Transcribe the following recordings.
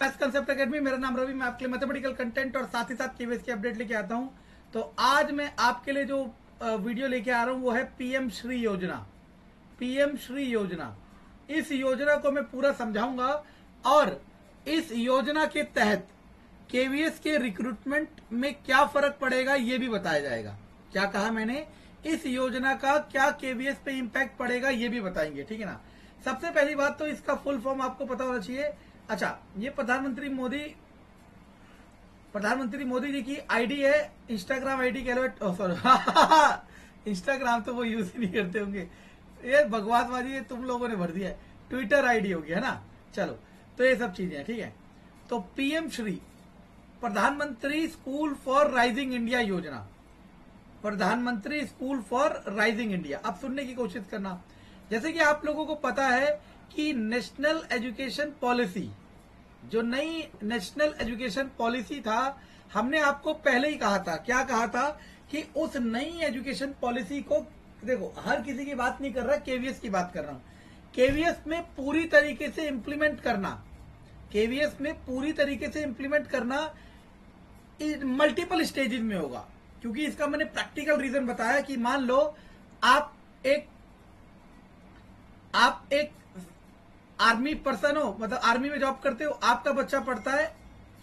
Concept academy मेरा नाम रवि, मैं आपके लिए मैथमेटिकल कंटेंट और साथ ही साथ केवीएस की अपडेट लेके आता हूँ। तो आज मैं आपके लिए जो वीडियो लेके आ रहा हूँ, वो है पीएम श्री योजना पीएम श्री योजना इस योजना को मैं पूरा समझाऊँगा और इस योजना के तहत केवीएस के रिक्रूटमेंट में क्या फ़र्क पड़ेगा, ये भी बताया जाएगा। क्या कहा मैंने? इस योजना का क्या केवीएस पे इम्पैक्ट पड़ेगा, ये भी बताएँगे, ठीक है ना? सबसे पहली बात तो इसका फुल फॉर्म आपको पता होना चाहिए। अच्छा ये प्रधानमंत्री मोदी प्रधानमंत्री मोदी जी की आईडी है इंस्टाग्राम आईडी कह लो सॉरी इंस्टाग्राम तो वो यूज़ ही नहीं करते होंगे। ये बकवासबाजी ये तुम लोगों ने भर दिया है। ट्विटर आईडी होगी, है ना? चलो तो ये सब चीज़ें ठीक है? तो पीएम श्री, प्रधानमंत्री स्कूल फॉर राइजिंग इंडिया योजना। प्रधानमंत्री स्कूल फॉर राइजिंग इंडिया। अब सुनने की कोशिश करना। जैसे कि आप लोगों को पता है कि नेशनल एजुकेशन पॉलिसी, जो नई नेशनल एजुकेशन पॉलिसी था, हमने आपको पहले ही कहा था। क्या कहा था कि उस नई एजुकेशन पॉलिसी को, देखो, हर किसी की बात नहीं कर रहा केवीएस की बात कर रहा हूँ। केवीएस में पूरी तरीके से इंप्लीमेंट करना केवीएस में पूरी तरीके से इंप्लीमेंट करना मल्टीपल स्टेजेस में होगा। क्योंकि इसका मैंने प्रैक्टिकल रीजन बताया कि मान लो, आप एक आप एक आर्मी पर्सन हो मतलब आर्मी में जॉब करते हो, आपका बच्चा पढ़ता है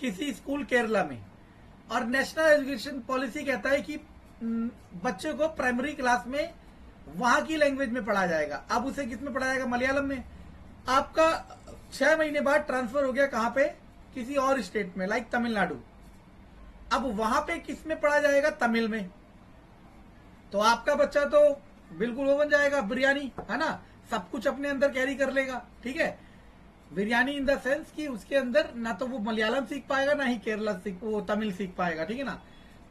किसी स्कूल केरला में। और नेशनल एजुकेशन पॉलिसी कहता है कि बच्चे को प्राइमरी क्लास में वहाँ की लैंग्वेज में पढ़ा जाएगा। अब उसे किसमें पढ़ा जाएगा? मलयालम में। आपका छह महीने बाद ट्रांसफ़र हो गया कहाँ पे? किसी और स्टेट में लाइक तमिलनाडु। अब वहाँ पे किसमें पढ़ा जाएगा? तमिल में। तो आपका बच्चा तो बिल्कुल वो बन जाएगा, बिरयानी, है ना? सब कुछ अपने अंदर कैरी कर लेगा, ठीक है? बिरयानी इन द सेंस कि उसके अंदर ना तो वो मलयालम सीख पाएगा, ना ही केरला सीख, वो तमिल सीख पाएगा, ठीक है ना?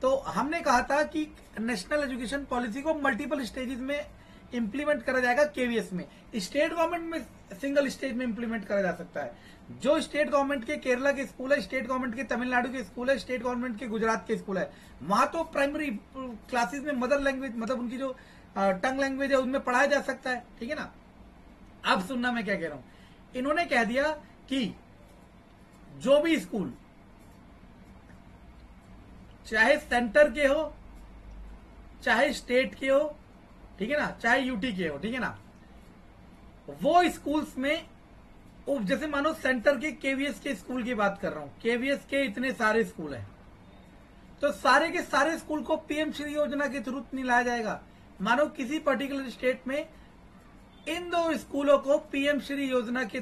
तो हमने कहा था कि नेशनल एजुकेशन पॉलिसी को मल्टीपल स्टेजेस में इंप्लीमेंट करा जाएगा केवीएस में। स्टेट गवर्नमेंट में सिंगल स्टेज में इंप्लीमेंट करा जा सकता है। जो स्टेट गवर्नमेंट के केरला के स्कूल है स्टेट गवर्नमेंट के तमिलनाडु के स्कूल है स्टेट गवर्नमेंट के गुजरात के स्कूल है, वहाँ तो प्राइमरी क्लासेस में मदर लैंग्वेज मतलब उनकी जो टंग लैंग्वेज है उनमें पढ़ाया जा सकता है, ठीक है ना? अब सुनना मैं क्या कह रहा हूँ। इन्होंने कह दिया कि जो भी स्कूल, चाहे सेंटर के हो, चाहे स्टेट के हो, ठीक है ना? चाहे यूटी के हो, ठीक है ना? वो स्कूल्स में जैसे मानो सेंटर के केवीएस के स्कूल की बात कर रहा हूँ। केवीएस के इतने सारे स्कूल हैं। तो सारे के सारे स्कूल को पीएम श्री योजना के थ्रू नहीं लाया जाएगा। मानो किसी पर्टिकुलर स्टेट में इन दो स्कूलों को पीएम श्री योजना के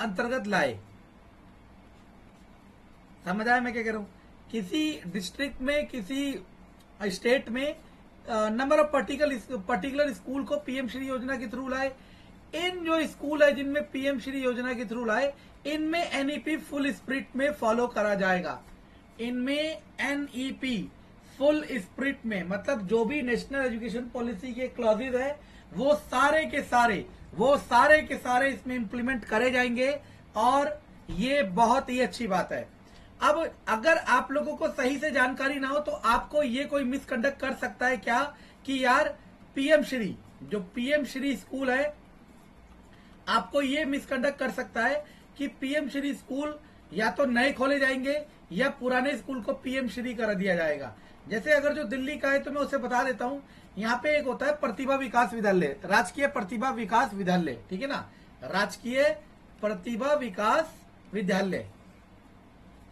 अंतर्गत लाए। समझ आया मैं क्या कह रहा हूँ? किसी डिस्ट्रिक्ट में, किसी स्टेट में number of particular particular school को पीएम श्री योजना के थ्रू लाए। इन जो स्कूल है जिनमें पीएम श्री योजना के थ्रू लाए, इनमें एनईपी फुल स्प्रिट में फॉलो करा जाएगा। इनमें एनईपी फुल स्प्रिट में मतलब जो भी नेशनल एजुकेशन पॉलिसी के क्लॉजेज है, वो सारे के सारे, वो सारे के सारे इसमें इम्प्लीमेंट करे जाएँगे और ये बहुत ही अच्छी बात है। अब अगर आप लोगों को सही से जानकारी ना हो तो आपको ये कोई मिसकंडक्ट कर सकता है क्या? कि यार, पीएम श्री, जो पीएम श्री स्कूल है, आपको ये मिसकंडक्ट कर सकता है कि पीएम श्री स्कूल या तो नए खोले जाएँगे, या पुराने स्कूल को पीएम श्री कर दिया जाएगा। जैसे अगर जो दिल्ली का है तो मैं उसे बता देता हूँ, यहाँ पे एक होता है प्रतिभा विकास विद्यालय, राजकीय प्रतिभा विकास विद्यालय, ठीक है ना? राजकीय प्रतिभा विकास विद्यालय,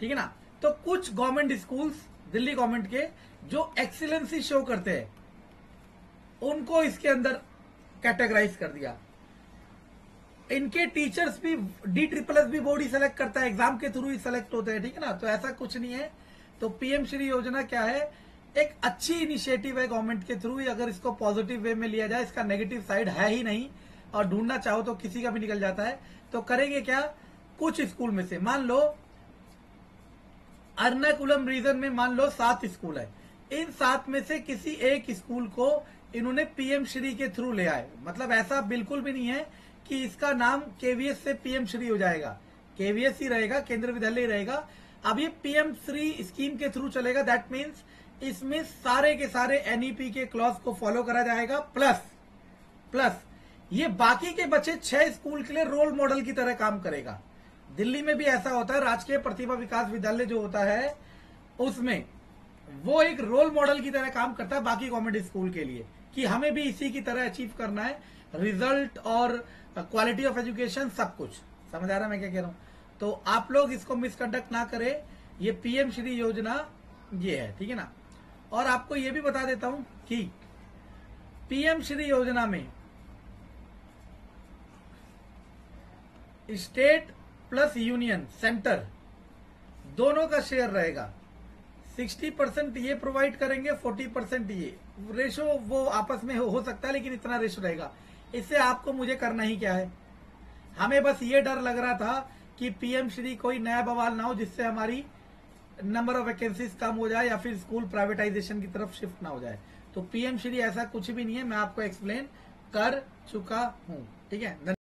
ठीक है ना? तो कुछ गवर्नमेंट स्कूल्स, दिल्ली गवर्नमेंट के, जो एक्सीलेंसी शो करते हैं, उनको इसके अंदर कैटेगराइज कर दिया। इनके टीचर्स भी डी ट्रिपल एस भी बोर्ड ही सेलेक्ट करता है एग्ज़ाम के थ्रू ही सेलेक्ट होते हैं, ठीक है ना? तो ऐसा कुछ नहीं है। तो पीएम श्री योजना क्या है? एक अच्छी इनिशिएटिव है गवर्नमेंट के थ्रू अगर इसको पॉजिटिव वे में लिया जाए, इसका नेगेटिव साइड है ही नहीं, और ढूंढना चाहो तो किसी का भी निकल जाता है। तो करेंगे क्या? कुछ स्कूल में से। मान लो अर्नाकुलम रीजन में मान लो सात स्कूल है। इन सात में से किसी एक स्कूल को इन्होंने पीएम श्री के थ्रू ले आए। मतलब ऐसा बिल्कुल भी नहीं है कि इसका नाम केवीएस से पीएम श्री हो जाएगा। केवीएस ही रहेगा केंद्र विद्यालय ही रहेगा। अब ये पीएम श्री स्कीम के थ्रू चलेगा दैट मीन्स इसमें सारे के सारे एनईपी के क्लॉज को फॉलो करा जाएगा प्लस प्लस ये बाकी के बच्चे छह स्कूल के लिए रोल मॉडल की तरह काम करेगा। दिल्ली में भी ऐसा होता है, राजकीय प्रतिभा विकास विद्यालय जो होता है, उसमें वो एक रोल मॉडल की तरह काम करता है बाकी गवर्नमेंट स्कूल के लिए, कि हमें भी इसी की तरह अचीव करना है। रिज़ल्ट और क्वालिटी ऑफ़ एजुकेशन सब कुछ। समझ आ रहा है मैं क्या कह रहा हूँ? तो आप लोग इसको मिसकंडक्ट ना करें। ये पीएम श्री योजना ये है ठीक है ना? और आपको ये भी बता देता हूँ कि पीएम श्री योजना में स्टेट प्लस यूनियन सेंटर दोनों का शेयर रहेगा। 60 परसेंट ये प्रोवाइड करेंगे 40 परसेंट ये। रेशो वो आपस में हो, हो सकता है लेकिन इतना रेशो रहेगा। इससे आपको मुझे करना ही क्या है? हमें बस ये डर लग रहा था कि पीएम श्री कोई नया बवाल ना हो जिससे हमारी नंबर ऑफ़ वैकेंसीज कम हो जाए या फिर स्कूल प्राइवेटाइजेशन की तरफ़ शिफ्ट ना हो जाए। तो पीएम श्री ऐसा कुछ भी नहीं है, मैं आपको एक्सप्लेन कर चुका हूँ। ठीक है?